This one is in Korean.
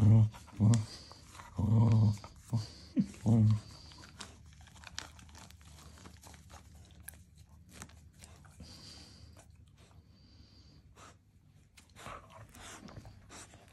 Mm-hmm. Mm.